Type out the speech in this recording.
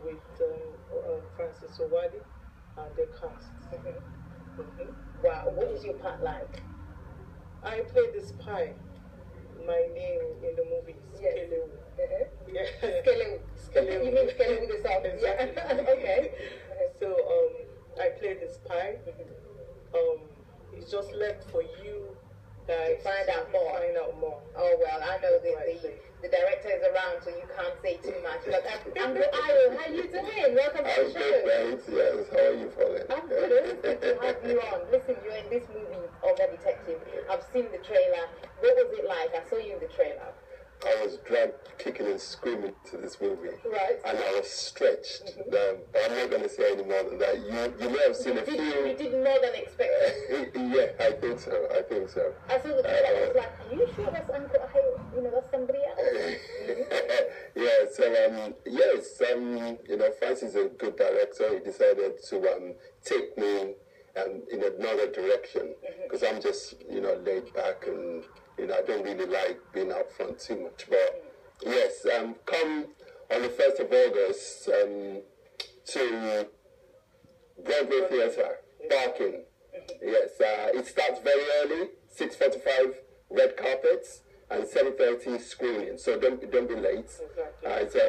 with um, uh, Francis Owadi and the cast. Mm-hmm. Wow, what is your part like? I play the spy. My name in the movie is Yes. Skelewu. Uh-huh. Yeah. Skelewu. Skelewu. You mean Skelewu the song? Exactly. Yeah. okay. So um, I play the spy. Um, it's just left for you guys To find out more. Find out more. Oh well, I know the, Right. the, the director is around, so you can't say too much. But um, Uncle Ayo, how you doing? Welcome to I'm the good, show. thanks. Yes, how are you, Pauline? I'm good. It's good to have you on. Listen, you're in this movie a detective. I've seen the trailer. What was it like? I saw you in the trailer. I was dragged kicking and screaming to this movie. Right. And I was stretched. Um, but I'm not going to say any more than that. You, you may have seen You a did, you few. did more than expected. yeah, I think so. I think so. I saw the trailer. I was like, are you sure that's Uncle? You know, that's somebody else. yeah, so um, yes, um, you know, Francis is a good director. He decided to um, take me um, in another direction because I'm just, you know, laid back and you know, I don't really like being out front too much. But yes, um, come on the first of August um, to Broadway Theatre, Barking. Yes, uh, it starts very early, six forty-five, red carpets, and seven thirty screening. So don't don't be late. Exactly. Uh,